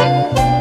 Música